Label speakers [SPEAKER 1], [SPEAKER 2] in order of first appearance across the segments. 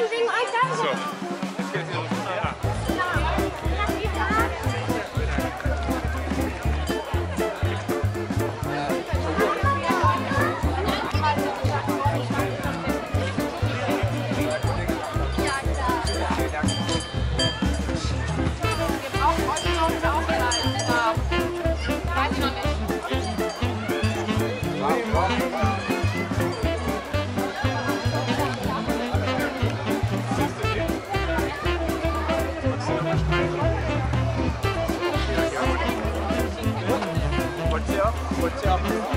[SPEAKER 1] Nein, wegen euch da.
[SPEAKER 2] So, what's up.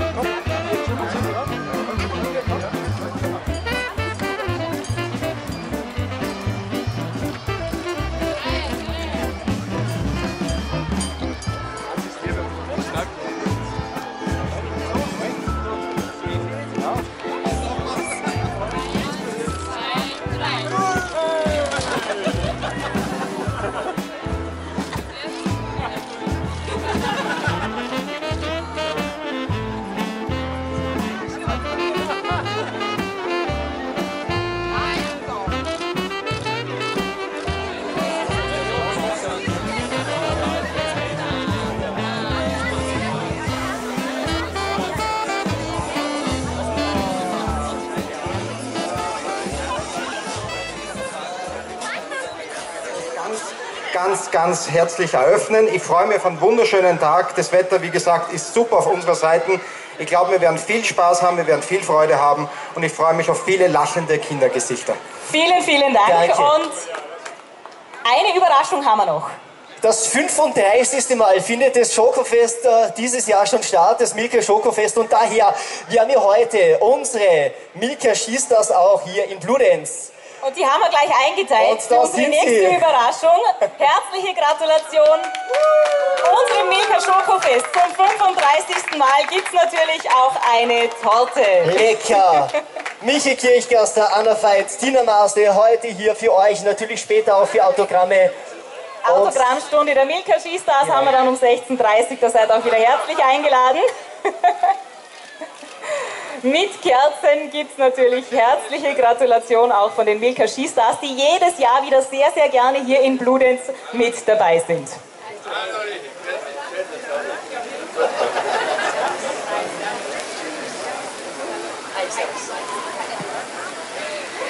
[SPEAKER 3] Ganz, ganz herzlich eröffnen. Ich freue mich auf einen wunderschönen Tag. Das Wetter, wie gesagt, ist super auf unserer Seite. Ich glaube, wir werden viel Spaß haben, wir werden viel Freude haben und ich freue mich auf viele lachende Kindergesichter.
[SPEAKER 4] Vielen, vielen Dank.
[SPEAKER 5] Danke.
[SPEAKER 4] Und eine Überraschung haben wir noch.
[SPEAKER 5] Das 35. Mal findet das Schokofest äh, dieses Jahr schon statt, das Milka Schokofest. Und daher, wir haben heute unsere Milka Schießstars auch hier in Bludenz.
[SPEAKER 4] Und die haben wir gleich eingeteilt
[SPEAKER 5] Und da
[SPEAKER 4] unsere
[SPEAKER 5] sind
[SPEAKER 4] nächste
[SPEAKER 5] sie.
[SPEAKER 4] Überraschung. Herzliche Gratulation. Unserem Milka Schokofest zum 35. Mal gibt es natürlich auch eine Torte.
[SPEAKER 5] Lecker! Michi Kirchgaster, Anna Veit, Tina Maasle, heute hier für euch, natürlich später auch für Autogramme. Und
[SPEAKER 4] Autogrammstunde der Milka Skistars haben wir dann um 16.30 Uhr. Da seid ihr auch wieder herzlich eingeladen. Mit Kerzen gibt es natürlich herzliche Gratulation auch von den Milka Skistars, die jedes Jahr wieder sehr, sehr gerne hier in Bludenz mit dabei sind.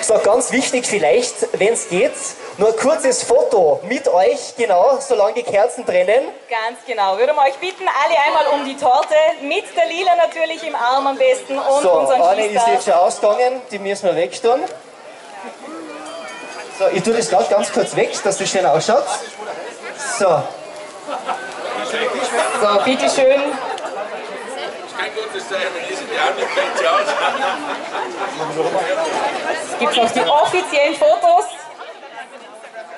[SPEAKER 5] So, ganz wichtig vielleicht, wenn es geht, nur ein kurzes Foto mit euch, genau, solange die Kerzen brennen.
[SPEAKER 4] Ganz genau. Würden wir euch bitten, alle einmal um die Torte, mit der Lila natürlich im Arm am besten und
[SPEAKER 5] So,
[SPEAKER 4] unseren
[SPEAKER 5] eine ist jetzt schon ausgegangen, die müssen wir wegtun. So, ich tue das gerade ganz kurz weg, dass das schön ausschaut. So,
[SPEAKER 4] So, bitteschön. Es gibt noch die offiziellen Fotos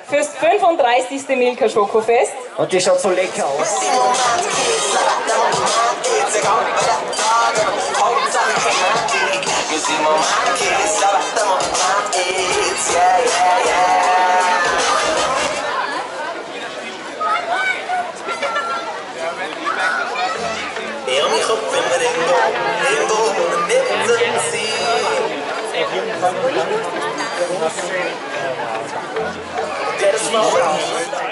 [SPEAKER 4] fürs 35. Milka Schokofest.
[SPEAKER 5] und die schaut so lecker aus.
[SPEAKER 6] Ja, mich Let us know.